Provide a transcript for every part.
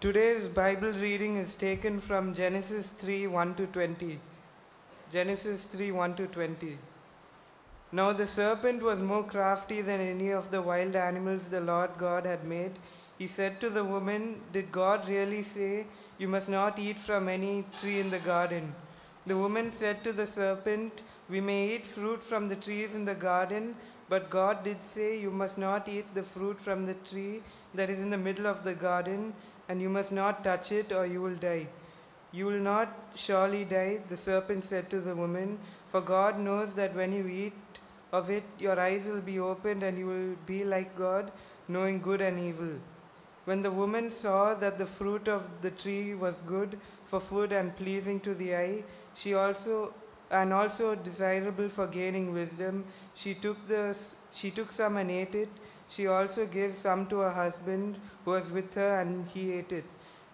Today's Bible reading is taken from Genesis 3 1 to 20. Genesis 3 1 to 20. Now the serpent was more crafty than any of the wild animals the Lord God had made. He said to the woman, Did God really say, You must not eat from any tree in the garden? The woman said to the serpent, We may eat fruit from the trees in the garden, but God did say, You must not eat the fruit from the tree that is in the middle of the garden, and you must not touch it, or you will die. You will not surely die, the serpent said to the woman, for God knows that when you eat of it, your eyes will be opened, and you will be like God, knowing good and evil. When the woman saw that the fruit of the tree was good for food and pleasing to the eye, she also and also desirable for gaining wisdom, she took the she took some and ate it. She also gave some to her husband who was with her, and he ate it.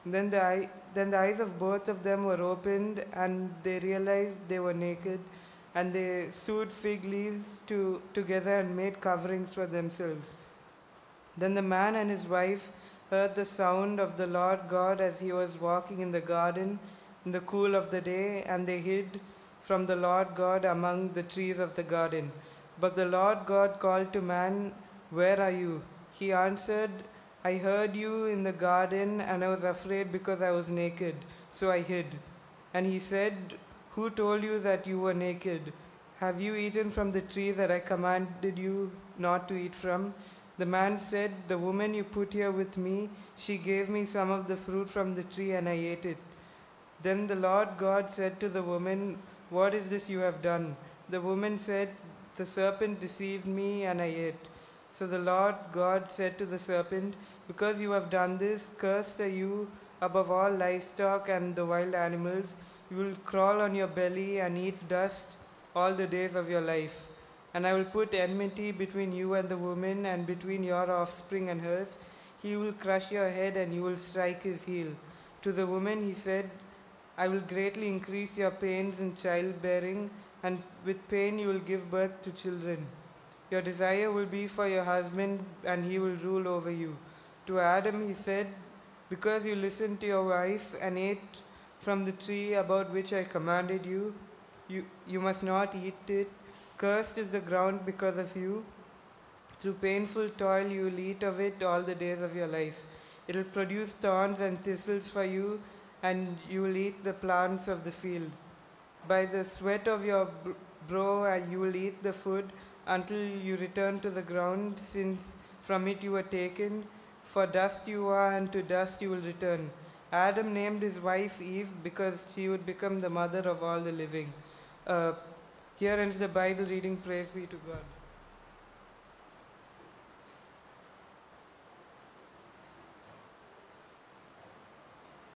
Then the eye, then the eyes of both of them were opened, and they realized they were naked, and they sewed fig leaves to, together and made coverings for themselves. Then the man and his wife heard the sound of the Lord God as he was walking in the garden in the cool of the day, and they hid from the Lord God among the trees of the garden. But the Lord God called to man, Where are you? He answered, I heard you in the garden, and I was afraid because I was naked, so I hid. And he said, Who told you that you were naked? Have you eaten from the tree that I commanded you not to eat from? The man said, The woman you put here with me, she gave me some of the fruit from the tree, and I ate it. Then the Lord God said to the woman, What is this you have done? The woman said, The serpent deceived me, and I ate. So the Lord God said to the serpent, Because you have done this, cursed are you above all livestock and the wild animals. You will crawl on your belly and eat dust all the days of your life. And I will put enmity between you and the woman, and between your offspring and hers. He will crush your head, and you will strike his heel. To the woman he said, I will greatly increase your pains in childbearing, and with pain you will give birth to children. Your desire will be for your husband, and he will rule over you. To Adam he said, Because you listened to your wife and ate from the tree about which I commanded you, you, you must not eat it. Cursed is the ground because of you. Through painful toil you will eat of it all the days of your life. It will produce thorns and thistles for you, and you will eat the plants of the field. By the sweat of your brow you will eat the food until you return to the ground, since from it you were taken. For dust you are, and to dust you will return. Adam named his wife Eve because she would become the mother of all the living. Uh, here ends the Bible reading. Praise be to God.